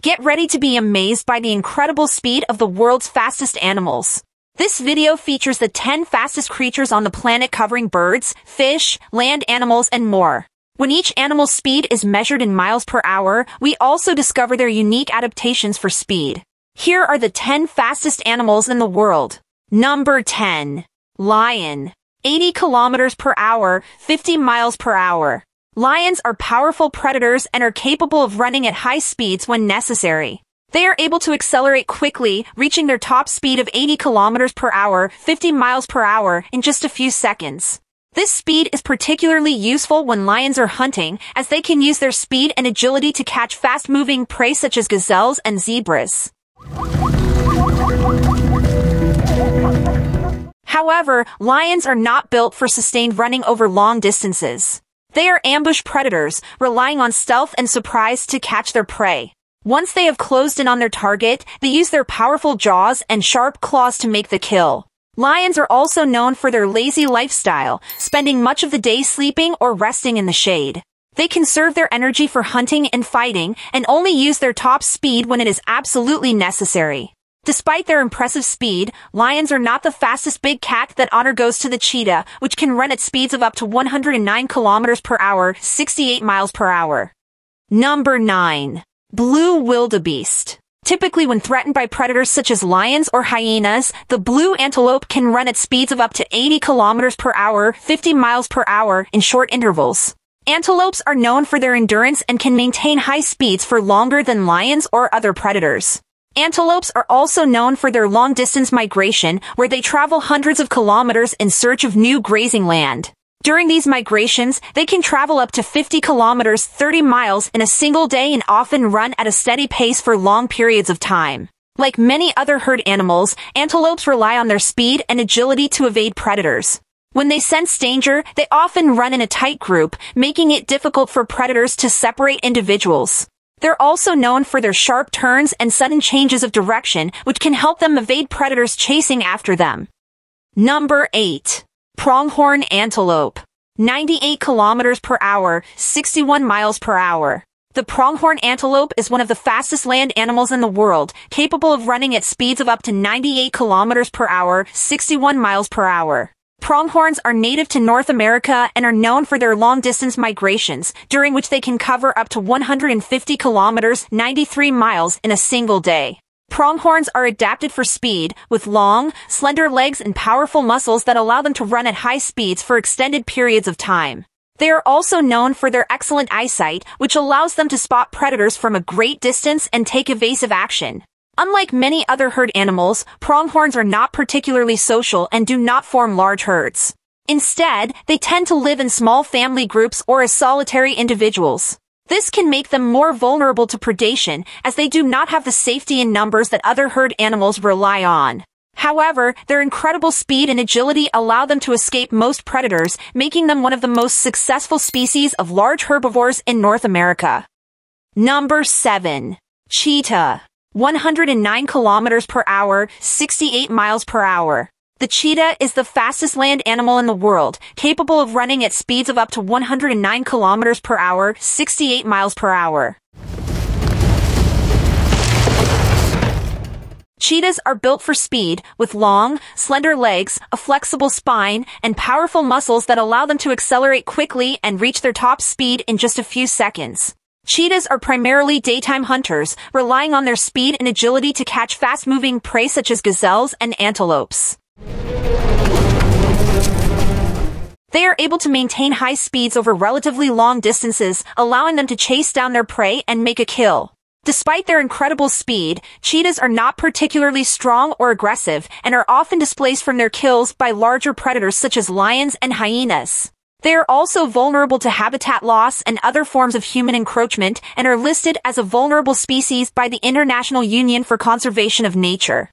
Get ready to be amazed by the incredible speed of the world's fastest animals. This video features the 10 fastest creatures on the planet covering birds, fish, land animals, and more. When each animal's speed is measured in miles per hour, we also discover their unique adaptations for speed. Here are the 10 fastest animals in the world. Number 10. Lion. 80 kilometers per hour, 50 miles per hour. Lions are powerful predators and are capable of running at high speeds when necessary. They are able to accelerate quickly, reaching their top speed of 80 kilometers per hour, 50 miles per hour, in just a few seconds. This speed is particularly useful when lions are hunting, as they can use their speed and agility to catch fast-moving prey such as gazelles and zebras. However, lions are not built for sustained running over long distances. They are ambush predators, relying on stealth and surprise to catch their prey. Once they have closed in on their target, they use their powerful jaws and sharp claws to make the kill. Lions are also known for their lazy lifestyle, spending much of the day sleeping or resting in the shade. They conserve their energy for hunting and fighting and only use their top speed when it is absolutely necessary. Despite their impressive speed, lions are not the fastest big cat that honor goes to the cheetah, which can run at speeds of up to 109 kilometers per hour, 68 miles per hour. Number 9. Blue wildebeest. Typically when threatened by predators such as lions or hyenas, the blue antelope can run at speeds of up to 80 kilometers per hour, 50 miles per hour in short intervals. Antelopes are known for their endurance and can maintain high speeds for longer than lions or other predators. Antelopes are also known for their long-distance migration, where they travel hundreds of kilometers in search of new grazing land. During these migrations, they can travel up to 50 kilometers 30 miles in a single day and often run at a steady pace for long periods of time. Like many other herd animals, antelopes rely on their speed and agility to evade predators. When they sense danger, they often run in a tight group, making it difficult for predators to separate individuals. They're also known for their sharp turns and sudden changes of direction, which can help them evade predators chasing after them. Number 8. Pronghorn Antelope. 98 kilometers per hour, 61 miles per hour. The pronghorn antelope is one of the fastest land animals in the world, capable of running at speeds of up to 98 kilometers per hour, 61 miles per hour. Pronghorns are native to North America and are known for their long-distance migrations, during which they can cover up to 150 kilometers 93 miles in a single day. Pronghorns are adapted for speed, with long, slender legs and powerful muscles that allow them to run at high speeds for extended periods of time. They are also known for their excellent eyesight, which allows them to spot predators from a great distance and take evasive action. Unlike many other herd animals, pronghorns are not particularly social and do not form large herds. Instead, they tend to live in small family groups or as solitary individuals. This can make them more vulnerable to predation as they do not have the safety in numbers that other herd animals rely on. However, their incredible speed and agility allow them to escape most predators, making them one of the most successful species of large herbivores in North America. Number 7. Cheetah 109 kilometers per hour, 68 miles per hour. The cheetah is the fastest land animal in the world, capable of running at speeds of up to 109 kilometers per hour, 68 miles per hour. Cheetahs are built for speed, with long, slender legs, a flexible spine, and powerful muscles that allow them to accelerate quickly and reach their top speed in just a few seconds. Cheetahs are primarily daytime hunters, relying on their speed and agility to catch fast-moving prey such as gazelles and antelopes. They are able to maintain high speeds over relatively long distances, allowing them to chase down their prey and make a kill. Despite their incredible speed, cheetahs are not particularly strong or aggressive and are often displaced from their kills by larger predators such as lions and hyenas. They are also vulnerable to habitat loss and other forms of human encroachment and are listed as a vulnerable species by the International Union for Conservation of Nature.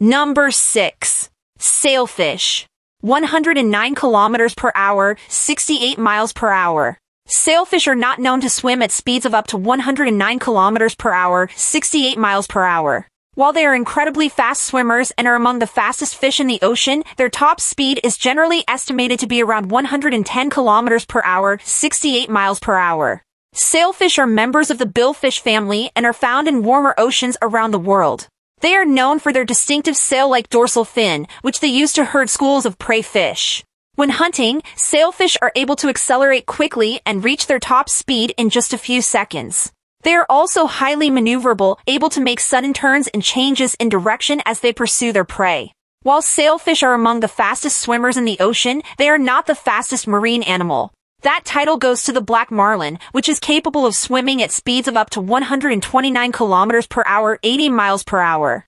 Number 6. Sailfish. 109 kilometers per hour, 68 miles per hour. Sailfish are not known to swim at speeds of up to 109 kilometers per hour, 68 miles per hour. While they are incredibly fast swimmers and are among the fastest fish in the ocean, their top speed is generally estimated to be around 110 kilometers per hour, 68 miles per hour. Sailfish are members of the billfish family and are found in warmer oceans around the world. They are known for their distinctive sail-like dorsal fin, which they use to herd schools of prey fish. When hunting, sailfish are able to accelerate quickly and reach their top speed in just a few seconds. They are also highly maneuverable, able to make sudden turns and changes in direction as they pursue their prey. While sailfish are among the fastest swimmers in the ocean, they are not the fastest marine animal. That title goes to the black marlin, which is capable of swimming at speeds of up to 129 kilometers per hour, 80 miles per hour.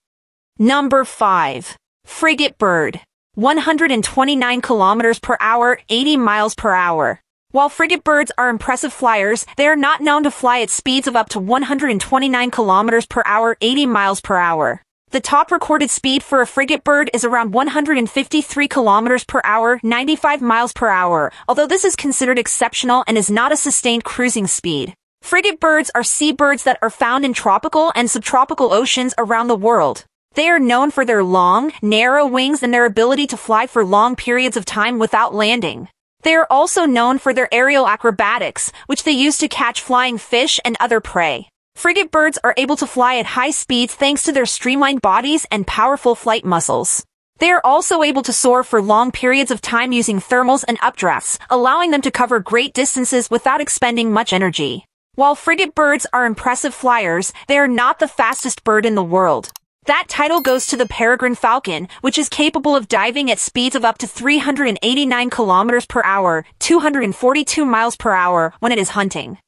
Number 5. Frigate bird. 129 kilometers per hour, 80 miles per hour. While frigate birds are impressive flyers, they are not known to fly at speeds of up to 129 kilometers per hour, 80 miles per hour. The top recorded speed for a frigate bird is around 153 kilometers per hour, 95 miles per hour, although this is considered exceptional and is not a sustained cruising speed. Frigate birds are seabirds that are found in tropical and subtropical oceans around the world. They are known for their long, narrow wings and their ability to fly for long periods of time without landing. They are also known for their aerial acrobatics, which they use to catch flying fish and other prey. Frigate birds are able to fly at high speeds thanks to their streamlined bodies and powerful flight muscles. They are also able to soar for long periods of time using thermals and updrafts, allowing them to cover great distances without expending much energy. While frigate birds are impressive flyers, they are not the fastest bird in the world. That title goes to the peregrine falcon, which is capable of diving at speeds of up to 389 kilometers per hour, 242 miles per hour when it is hunting.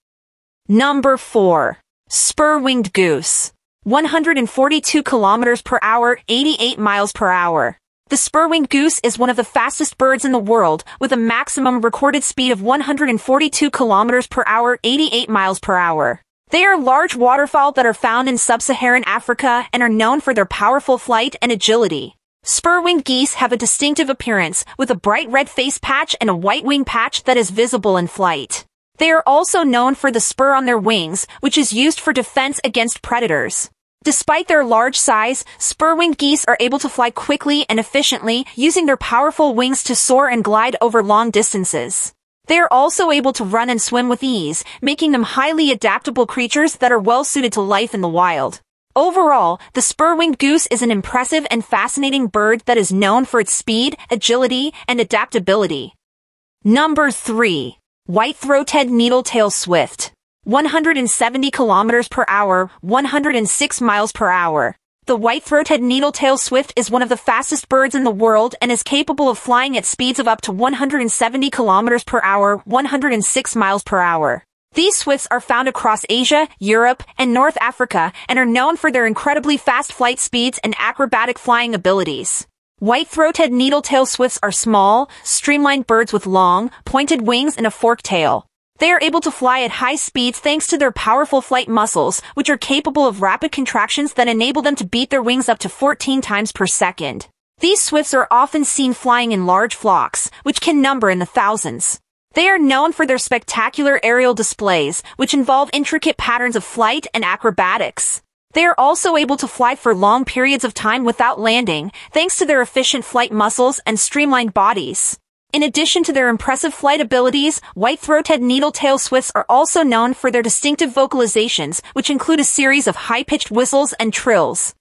Number 4. Spur-winged goose. 142 kilometers per hour, 88 miles per hour. The spur-winged goose is one of the fastest birds in the world, with a maximum recorded speed of 142 kilometers per hour, 88 miles per hour. They are large waterfowl that are found in sub-Saharan Africa and are known for their powerful flight and agility. Spur-winged geese have a distinctive appearance, with a bright red face patch and a white wing patch that is visible in flight. They are also known for the spur on their wings, which is used for defense against predators. Despite their large size, spur-winged geese are able to fly quickly and efficiently, using their powerful wings to soar and glide over long distances. They are also able to run and swim with ease, making them highly adaptable creatures that are well suited to life in the wild. Overall, the spur-winged goose is an impressive and fascinating bird that is known for its speed, agility, and adaptability. Number 3. White-throated needletail swift. 170 kilometers per hour, 106 miles per hour. The white-throated needletail swift is one of the fastest birds in the world and is capable of flying at speeds of up to 170 kilometers per hour, 106 miles per hour. These swifts are found across Asia, Europe, and North Africa and are known for their incredibly fast flight speeds and acrobatic flying abilities. White-throated needletail swifts are small, streamlined birds with long, pointed wings and a forked tail. They are able to fly at high speeds thanks to their powerful flight muscles, which are capable of rapid contractions that enable them to beat their wings up to 14 times per second. These swifts are often seen flying in large flocks, which can number in the thousands. They are known for their spectacular aerial displays, which involve intricate patterns of flight and acrobatics. They are also able to fly for long periods of time without landing, thanks to their efficient flight muscles and streamlined bodies. In addition to their impressive flight abilities, white-throated needletail swifts are also known for their distinctive vocalizations, which include a series of high-pitched whistles and trills.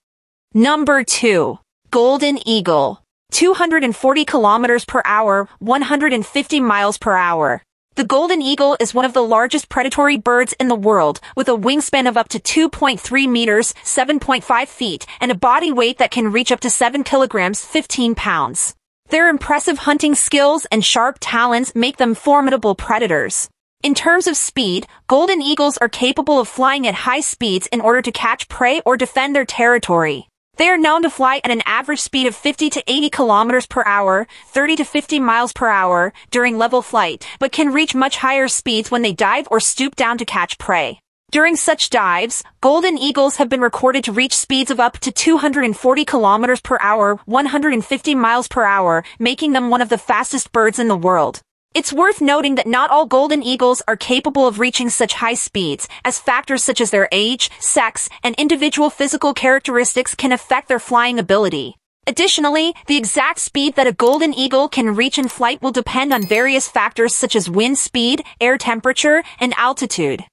Number 2. Golden Eagle. 240 kilometers per hour, 150 miles per hour. The golden eagle is one of the largest predatory birds in the world, with a wingspan of up to 2.3 meters, 7.5 feet, and a body weight that can reach up to 7 kilograms, 15 pounds. Their impressive hunting skills and sharp talons make them formidable predators. In terms of speed, golden eagles are capable of flying at high speeds in order to catch prey or defend their territory. They are known to fly at an average speed of 50 to 80 kilometers per hour, 30 to 50 miles per hour during level flight, but can reach much higher speeds when they dive or stoop down to catch prey. During such dives, golden eagles have been recorded to reach speeds of up to 240 kilometers per hour, 150 miles per hour, making them one of the fastest birds in the world. It's worth noting that not all golden eagles are capable of reaching such high speeds, as factors such as their age, sex, and individual physical characteristics can affect their flying ability. Additionally, the exact speed that a golden eagle can reach in flight will depend on various factors such as wind speed, air temperature, and altitude.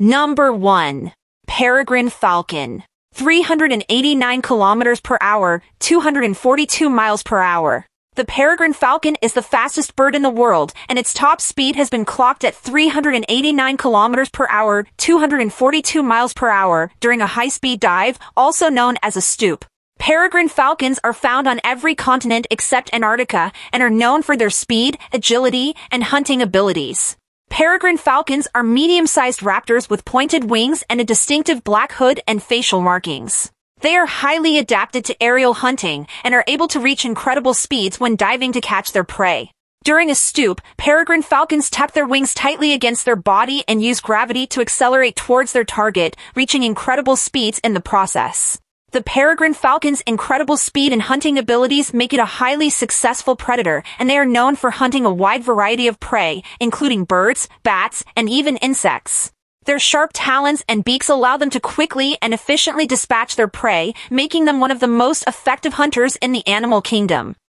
Number 1. Peregrine Falcon. 389 kilometers per hour, 242 miles per hour. The peregrine falcon is the fastest bird in the world, and its top speed has been clocked at 389 kilometers per hour, 242 miles per hour, during a high-speed dive, also known as a stoop. Peregrine falcons are found on every continent except Antarctica and are known for their speed, agility, and hunting abilities. Peregrine falcons are medium-sized raptors with pointed wings and a distinctive black hood and facial markings. They are highly adapted to aerial hunting and are able to reach incredible speeds when diving to catch their prey. During a stoop, peregrine falcons tap their wings tightly against their body and use gravity to accelerate towards their target, reaching incredible speeds in the process. The peregrine falcon's incredible speed and hunting abilities make it a highly successful predator, and they are known for hunting a wide variety of prey, including birds, bats, and even insects. Their sharp talons and beaks allow them to quickly and efficiently dispatch their prey, making them one of the most effective hunters in the animal kingdom.